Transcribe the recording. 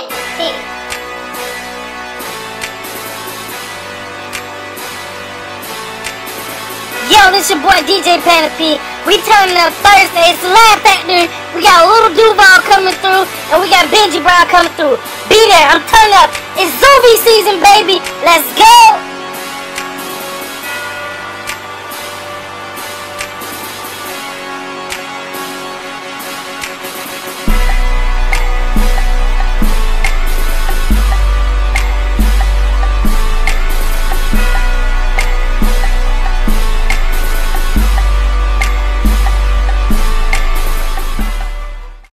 Yo, this your boy DJ Panopy. We turning up Thursday. It's the Laff Factory. We got Lil Duval coming through, and we got Benji Brown coming through. Be there. I'm turning up. It's Zombie season, baby. Let's go.